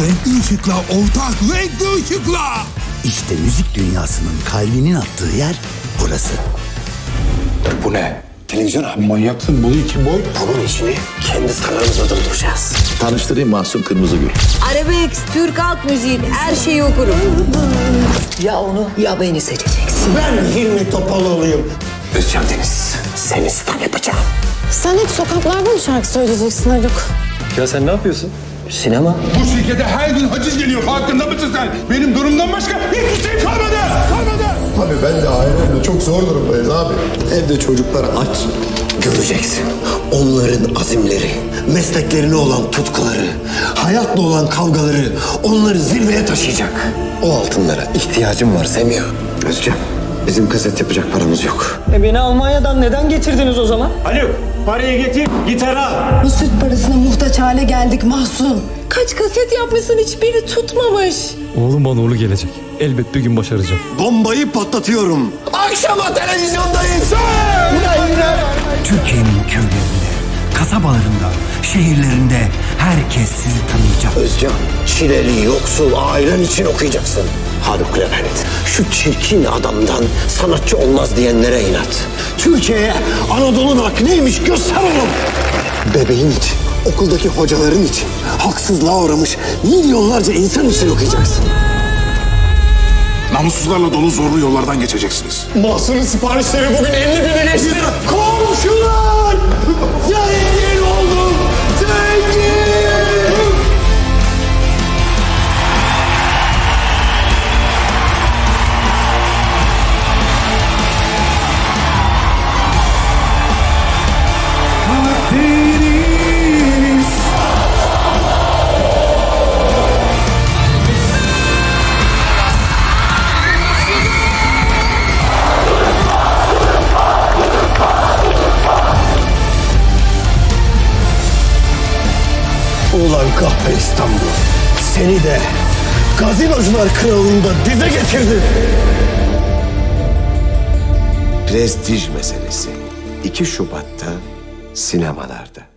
Renkli ışıkla ortak renkli ışıkla. İşte müzik dünyasının kalbinin attığı yer burası. Bu ne? Televizyon abi. Manyaksın boyu iki boy. Bunun işini kendi sarayımızda dolduracağız. Tanıştırayım Mahsun Kırmızıgül. Arabesk, Türk halk müziği her şeyi okurum. Ya onu ya beni seçeceksin. Ben Hilmi Topaloğlu'yum. Özcan Deniz. Seni star yapacağım. Sen hep sokaklarda mı şarkı söyleyeceksin Haluk? Ya sen ne yapıyorsun? Sinema. Bu şirkete her gün haciz geliyor farkında mısın sen? Benim durumdan başka hiçbir şey kalmadı. Kalmadı. Abi ben de ailemle çok zor durumdayız abi. Evde çocuklar aç. Göreceksin. Onların azimleri, mesleklerine olan tutkuları, hayatla olan kavgaları onları zirveye taşıyacak. O altınlara ihtiyacım var Semiha. Özcan, bizim kaset yapacak paramız yok. E beni Almanya'dan neden getirdiniz o zaman? Haluk parayı getir gitarı al. Bu süt parasına muhtaç hale geldik Mahsun. Kaç kaset yapmışsın hiçbiri tutmamış. Oğlum bana uğurlu gelecek. Elbet bir gün başaracağım. Bombayı patlatıyorum. Akşama televizyondayız. Türkiye'nin köylerinde, kasabalarında, şehirlerinde herkes sizi tanıyacak. Özcan, çileli, yoksul, ailen için okuyacaksın. Haluk Levent, şu çirkin adamdan sanatçı olmaz diyenlere inat. Türkiye'ye Anadolu'nun hakkı neymiş göster oğlum. Bebeğin için, okuldaki hocaların için, haksızlığa uğramış milyonlarca insan için okuyacaksın. Namussuzlarla dolu zorlu yollardan geçeceksiniz. Mahsun'un siparişleri bugün 50 bini geçti. Komşular! Ulan kahpe İstanbul. Seni de gazinocular kralında dize getirdi. Prestij meselesi. 2 Şubat'ta sinemalarda.